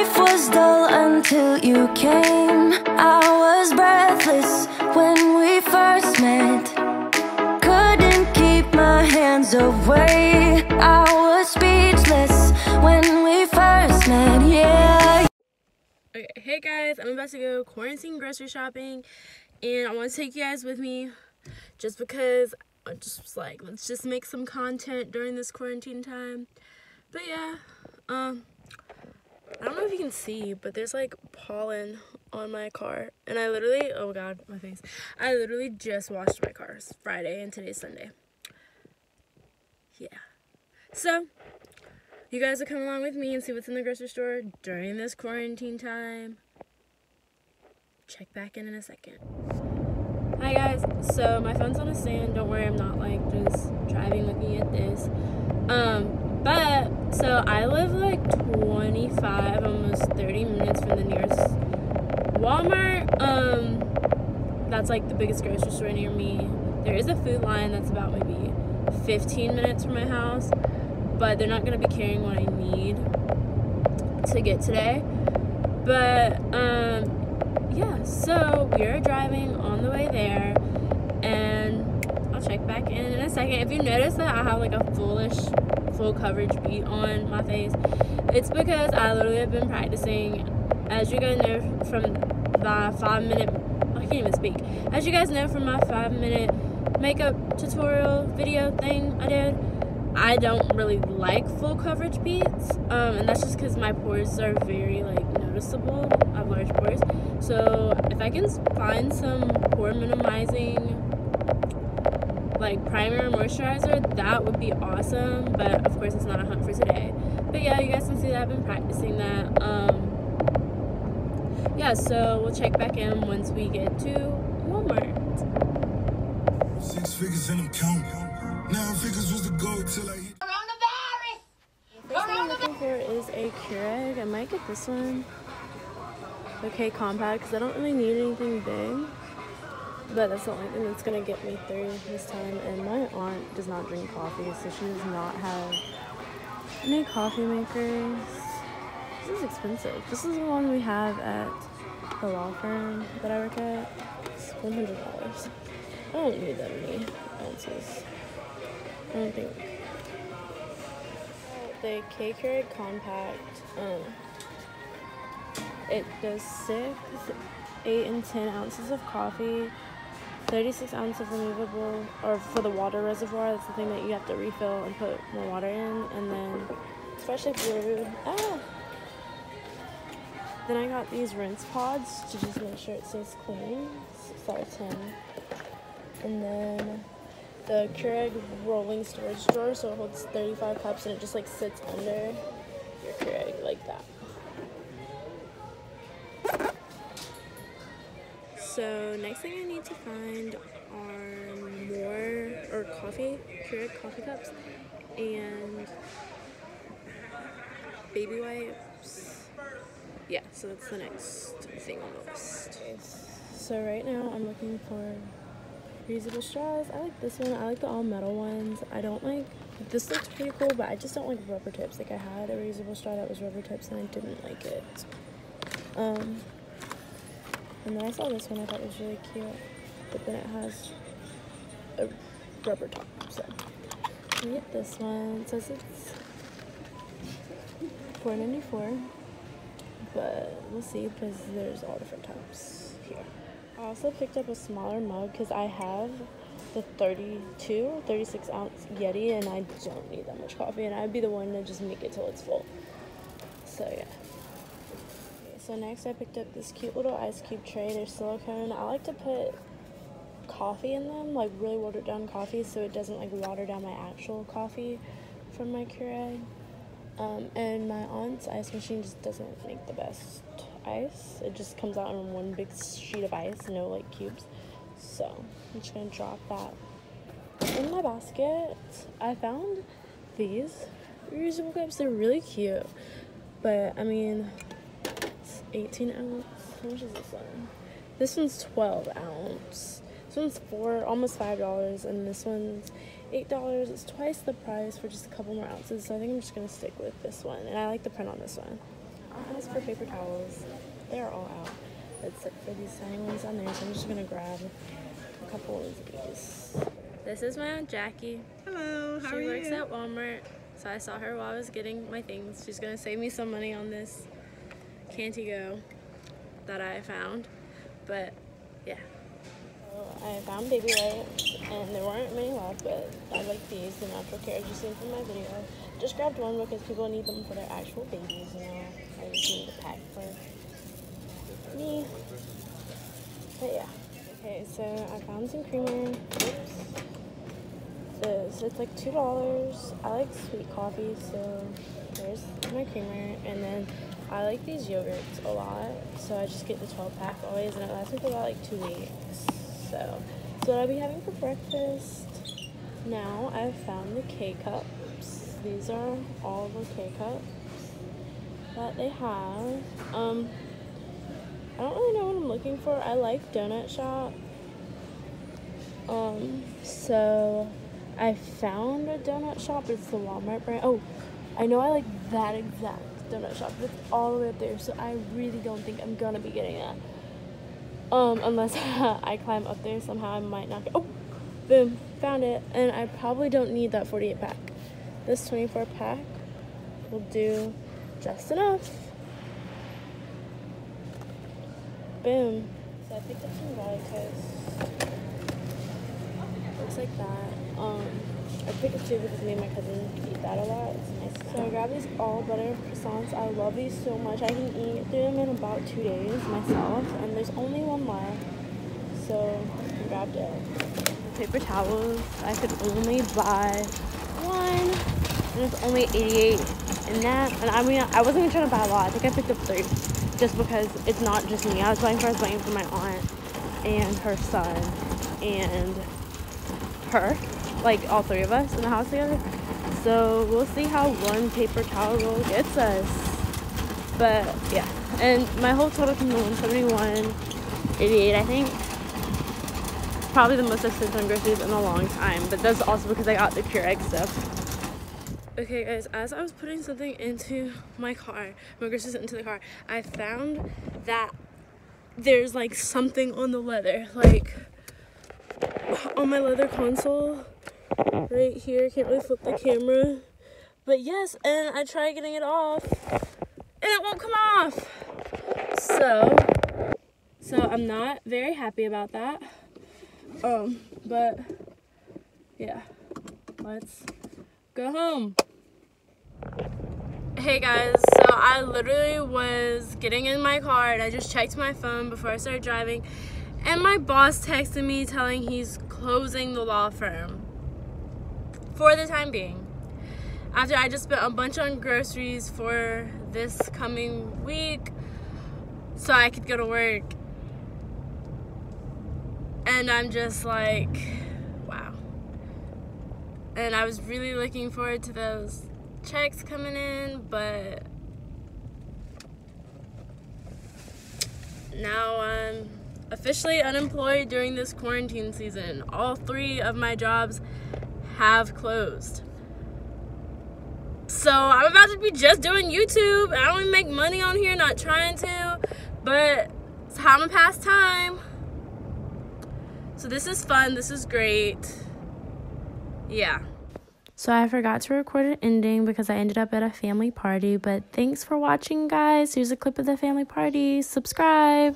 Life was dull until you came. I was breathless when we first met. Couldn't keep my hands away. I was speechless when we first met. Yeah. Okay, hey guys, I'm about to go quarantine grocery shopping, and I want to take you guys with me, just because I just was like, let's just make some content during this quarantine time. But yeah, um, I don't know if you can see, but there's like pollen on my car, and I literally, oh god, my face, I literally just washed my car. It's Friday, and today's Sunday. Yeah, so you guys will come along with me and see what's in the grocery store during this quarantine time. Check back in in a second. Hi guys, so my phone's on a stand. Don't worry, I'm not like just driving with me at this. Um, so I live like 25, almost 30 minutes from the nearest Walmart. Um, that's like the biggest grocery store near me. There is a Food Lion that's about maybe 15 minutes from my house but they're not going to be carrying what I need to get today. But, um, yeah, so we are driving on the way there, and I'll check back in in a second. If you notice that I have like a foolish full coverage beat on my face, it's because I literally have been practicing, as you guys know from my five minute, I can't even speak, as you guys know from my five minute makeup tutorial video thing I did, I don't really like full coverage beats, um, and that's just because my pores are very like noticeable. I have large pores, so if I can find some pore minimizing like primer or moisturizer, that would be awesome. But of course, it's not a hunt for today. But yeah, you guys can see that I've been practicing that. Um, yeah, so we'll check back in once we get to Walmart. Six figures and I'm counting. Nine figures was the goal till I hit. First thing I'm looking for is a Keurig. I might get this one. Okay, compact, because I don't really need anything big. But that's the only thing that's to get me through this time. And my aunt does not drink coffee, so she does not have any coffee makers. This is expensive. This is the one we have at the law firm that I work at. It's $100. I don't need that many ounces. I don't think. The K Keurig Compact, um, it does six, eight, and ten ounces of coffee, 36 ounces of removable, or for the water reservoir, that's the thing that you have to refill and put more water in, and then it's freshly brewed. Ah! Then I got these rinse pods to just make sure it stays clean. Sorry, 10. And then the Keurig rolling storage drawer, so it holds 35 cups and it just like sits under your Keurig like that. So next thing I need to find are more or coffee, Keurig coffee cups, and baby wipes. Yeah, so that's the next thing on the list. So right now I'm looking for reusable straws. I like this one. I like the all metal ones. I don't like, this looks pretty cool, but I just don't like rubber tips. Like I had a reusable straw that was rubber tips and I didn't like it. Um, and then I saw this one I thought was really cute, but then it has a rubber top, so I get this one. It says it's $4.94, but we'll see because there's all different types here. I also picked up a smaller mug because I have the 32 or 36 ounce Yeti and I don't need that much coffee and I'd be the one to just make it till it's full. So yeah. So next I picked up this cute little ice cube tray. They're silicone. I like to put coffee in them, like really watered down coffee so it doesn't like water down my actual coffee from my Keurig. Um, and my aunt's ice machine just doesn't make the best ice. It just comes out in one big sheet of ice, no like cubes. So I'm just gonna drop that in my basket. I found these reusable cups. They're really cute, but I mean, 18 ounce. How much is this one? This one's 12 ounce. This one's four, almost five dollars, and this one's eight dollars. It's twice the price for just a couple more ounces. So I think I'm just gonna stick with this one, and I like the print on this one. As for paper towels, they are all out except for these tiny ones on there. So I'm just gonna grab a couple of these. This is my aunt Jackie. Hello, how she are works at Walmart, so I saw her while I was getting my things. She's gonna save me some money on this Contigo that I found. But yeah. So I found baby wipes, and there weren't many left, but I like these, the natural care you seen from my video. Just grabbed one because people need them for their actual babies, you know. I just need a pack for me. But yeah. Okay, so I found some creamer. Oops. So, so it's like two dollars. I like sweet coffee, so there's my creamer. And then I like these yogurts a lot, so I just get the 12 pack always, and it lasts me for about like two weeks. So, so what I'll be having for breakfast. Now I've found the K cups. These are all the K cups that they have. Um, I don't really know what I'm looking for. I like Donut Shop. Um, so I found a donut shop. It's the Walmart brand. Oh, I know I like that exact donut shop. It's all the way up there. So I really don't think I'm gonna be getting that. Um, unless I climb up there somehow, I might not get. Oh, boom, found it. And I probably don't need that 48 pack. This 24 pack will do just enough. Boom. So I picked up some toast. Looks like that. Um, I picked up two because me and my cousin eat that a lot. It's nice. So I grabbed these all butter croissants. I love these so much. I can eat through them in about two days myself, and there's only one left. So I grabbed it. Paper towels. I could only buy one, and it's only 88 in that. And I mean, I wasn't even trying to buy a lot. I think I picked up three just because it's not just me. I was buying for I was buying for my aunt and her son and her, like all three of us in the house together. So we'll see how one paper towel roll gets us. But yeah, and my whole total came to 171, 88, I think. Probably the most I've spent on groceries in a long time, but that's also because I got the Keurig stuff. Okay, guys, as I was putting something into my car, my groceries into the car, I found that there's like something on the leather, like on my leather console right here. Can't really flip the camera, but yes, and I tried getting it off, and it won't come off. So, so I'm not very happy about that. Um, but yeah, let's go home. Hey guys, so I literally was getting in my car and I just checked my phone before I started driving and my boss texted me telling he's closing the law firm for the time being. After I just spent a bunch on groceries for this coming week so I could go to work. And I'm just like, wow. And I was really looking forward to those checks coming in, but now I'm officially unemployed during this quarantine season. All three of my jobs have closed. So I'm about to be just doing YouTube. I don't even make money on here, not trying to, but it's how I'm gonna pass time. So this is fun, this is great. Yeah. So I forgot to record an ending because I ended up at a family party. But thanks for watching, guys. Here's a clip of the family party. Subscribe.